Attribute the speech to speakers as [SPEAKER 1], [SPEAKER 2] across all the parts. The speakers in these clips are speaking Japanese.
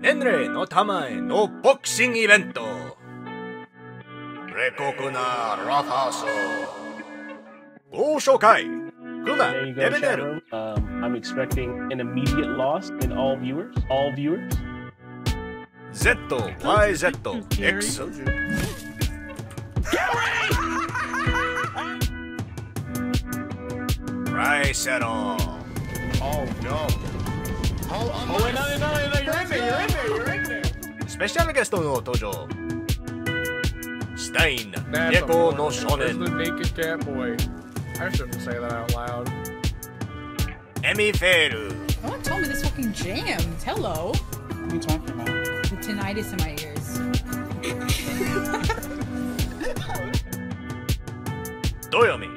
[SPEAKER 1] 年齢のためのボクシングイベントレコクなラファーソご紹介クマ
[SPEAKER 2] There you
[SPEAKER 1] エ
[SPEAKER 2] go,
[SPEAKER 1] ベネル
[SPEAKER 2] Shadow. Um, I'm expecting an immediate loss in all viewers. All viewers.
[SPEAKER 1] ZYZX ライセスペシャルゲストの登場スタイン
[SPEAKER 3] That's
[SPEAKER 1] 猫
[SPEAKER 3] a
[SPEAKER 1] の
[SPEAKER 3] boy.
[SPEAKER 1] 少
[SPEAKER 3] That's
[SPEAKER 1] 年
[SPEAKER 3] the naked cat boy. I shouldn't say that out loud.
[SPEAKER 1] エミフェール
[SPEAKER 4] No one told me this fucking jammed. Hello.
[SPEAKER 5] What are you talking about?
[SPEAKER 4] The tinnitus in my ears.
[SPEAKER 1] どよみ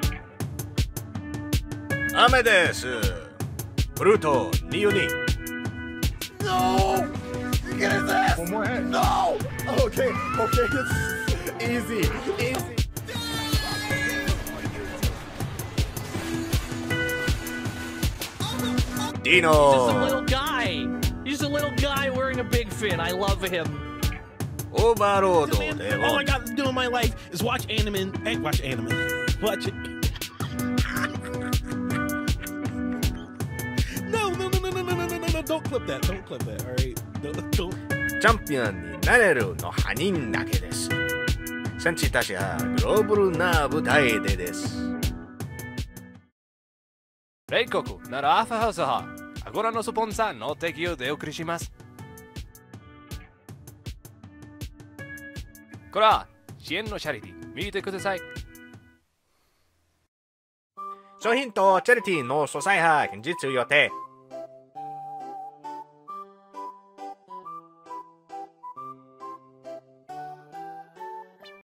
[SPEAKER 1] 雨ですフルート22
[SPEAKER 3] No! Get his ass! One more hit. No! Okay, okay, it's easy, easy.
[SPEAKER 1] Dino!
[SPEAKER 6] He's just a little guy! He's a little guy wearing a big fin. I love him.
[SPEAKER 7] All I got to do in my life is watch anime. Hey, watch anime. Watch Don't clip that. Don't clip that. All right. Don't. don't.
[SPEAKER 1] チャンピオンになれるの他人だけです戦地たちはグローブルな舞台でです
[SPEAKER 8] 米国ならアファハウスはアゴラのスポンサーの提供でお送りしますこれは支援のチャリティー見てください
[SPEAKER 1] 商品とチャリティーの詳細は近日予定